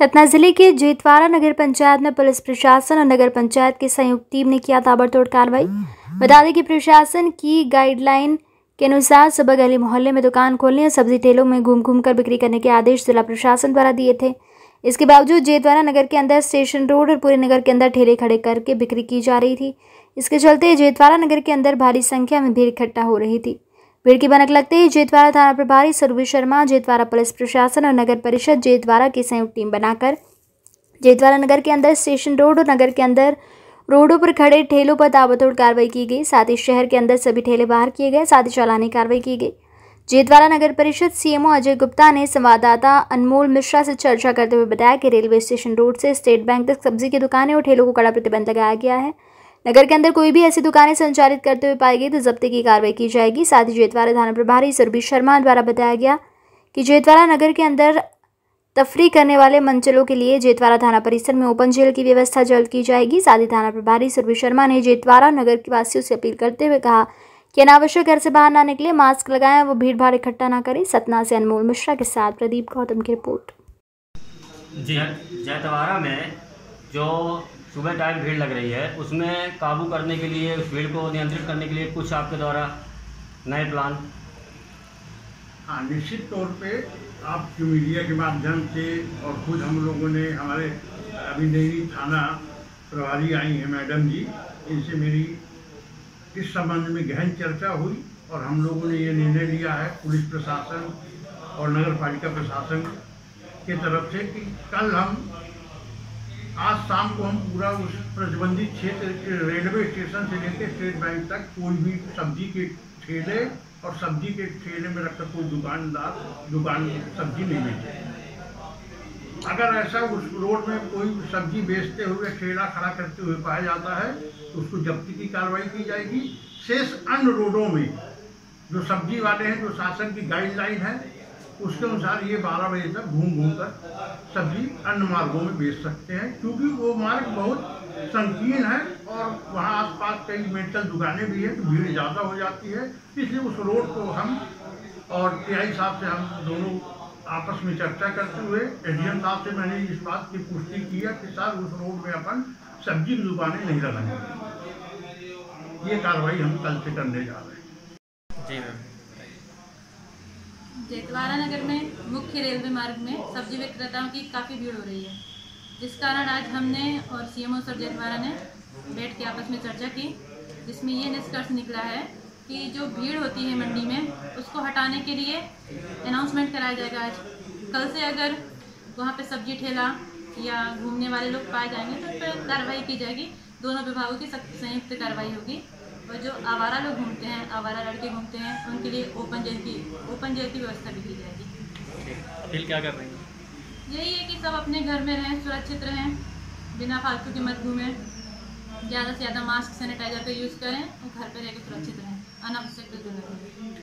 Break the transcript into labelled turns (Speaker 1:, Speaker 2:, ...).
Speaker 1: सतना ज़िले के जेतवारा नगर पंचायत में पुलिस प्रशासन और नगर पंचायत की संयुक्त टीम ने किया ताबड़तोड़ कार्रवाई। बता दें कि प्रशासन की गाइडलाइन के अनुसार सुबह गली मोहल्ले में दुकान खोलने और सब्ज़ी ठेलों में घूम घूम कर बिक्री करने के आदेश जिला प्रशासन द्वारा दिए थे। इसके बावजूद जेतवारा नगर के अंदर स्टेशन रोड और पूरे नगर के अंदर ठेले खड़े करके बिक्री की जा रही थी। इसके चलते जेतवारा नगर के अंदर भारी संख्या में भीड़ इकट्ठा हो रही थी। भीड़ की बनक लगते ही जेतवारा थाना प्रभारी सुरभि शर्मा, जेतवारा पुलिस प्रशासन और नगर परिषद जेतवारा की संयुक्त टीम बनाकर जेतवाड़ा नगर के अंदर स्टेशन रोड और नगर के अंदर रोडों पर खड़े ठेलों पर ताबड़तोड़ कार्रवाई की गई। साथ ही शहर के अंदर सभी ठेले बाहर किए गए, साथ ही चालानी कार्रवाई की गई। जेतवाड़ा नगर परिषद सीएमओ अजय गुप्ता ने संवाददाता अनमोल मिश्रा से चर्चा करते हुए बताया कि रेलवे स्टेशन रोड से स्टेट बैंक तक सब्ज़ी की दुकानें और ठेलों को कड़ा प्रतिबंध लगाया गया है। नगर के अंदर कोई भी ऐसी दुकानें संचालित करते हुए पाई गई तो जब्ती की कार्रवाई की जाएगी। साथ ही जेतवाड़ा थाना प्रभारी सुरभि शर्मा द्वारा बताया गया कि जेतवाड़ा नगर के अंदर तफरी करने वाले मंचलों के लिए जेतवाड़ा थाना परिसर में ओपन जेल की व्यवस्था जल्द की जाएगी। साथ ही थाना प्रभारी सुरभि शर्मा ने जेतवारा नगर के वासियों से अपील करते हुए कहा कि अनावश्यक घर से बाहर ना निकले, मास्क लगाएँ वो भीड़ भाड़ इकट्ठा ना करें। सतना से अनमोल मिश्रा के साथ प्रदीप गौतम की रिपोर्ट।
Speaker 2: जी में जो सुबह टाइम भीड़ लग रही है। उसमें काबू करने के लिए, उस भीड़ को नियंत्रित करने के लिए कुछ आपके द्वारा नए प्लान
Speaker 3: हाँ निश्चित तौर पे आपकी मीडिया के माध्यम से और खुद हम लोगों ने, हमारे अभी नई थाना प्रभारी आई हैं मैडम जी, इनसे मेरी इस संबंध में गहन चर्चा हुई और हम लोगों ने ये निर्णय लिया है, पुलिस प्रशासन और नगर पालिका प्रशासन के तरफ़ से कि कल हम आज शाम को हम पूरा उस प्रतिबंधित क्षेत्र रेलवे स्टेशन से लेकर स्टेट बैंक तक कोई भी सब्ज़ी के ठेले और सब्ज़ी के ठेले में रखकर कोई दुकानदार, दुकान सब्ज़ी नहीं बेचे अगर ऐसा उस रोड में कोई सब्ज़ी बेचते हुए ठेला खड़ा करते हुए पाया जाता है तो उसको जब्ती की कार्रवाई की जाएगी। शेष अन्य रोडों में जो सब्ज़ी वाले हैं, जो शासन की गाइडलाइन है उसके अनुसार ये बारह बजे तक घूम घूम कर सब्ज़ी अन्य मार्गों में बेच सकते हैं, क्योंकि वो मार्ग बहुत संकीर्ण है और वहाँ आसपास कई मेडिकल दुकानें भी हैं तो भीड़ ज़्यादा हो जाती है। इसलिए उस रोड को हम और टीआई साहब से हम दोनों आपस में चर्चा करते हुए एडीएम साहब से मैंने इस बात की पुष्टि की है कि सर, उस रोड में अपन सब्ज़ी की दुकानें नहीं लगाएँगे। ये कार्रवाई हम कल से करने जा रहे हैं।
Speaker 2: जी मैम।
Speaker 4: जेतवाड़ा नगर में, मुख्य रेलवे मार्ग में सब्ज़ी विक्रेताओं की काफ़ी भीड़ हो रही है। जिस कारण आज हमने और सीएमओ सर जेतवाड़ा ने बैठ के आपस में चर्चा की, जिसमें ये निष्कर्ष निकला है कि जो भीड़ होती है मंडी में, उसको हटाने के लिए अनाउंसमेंट कराया जाएगा आज। कल से अगर वहाँ पे सब्ज़ी ठेला या घूमने वाले लोग पाए जाएँगे तो उस पर कार्रवाई की जाएगी। दोनों विभागों की संयुक्त कार्रवाई होगी। और जो आवारा लोग घूमते हैं आवारा लड़के घूमते हैं उनके लिए ओपन जेल की ओपन जेल की व्यवस्था भी की जाएगी।
Speaker 2: फिर क्या कर रही हैं?
Speaker 4: यही है कि सब अपने घर में रहें सुरक्षित रहें बिना फालतू के मत घूमें। ज़्यादा से ज़्यादा मास्क सैनिटाइजर का यूज़ करें और घर पर रहकर सुरक्षित रहें। अनावश्यक दूर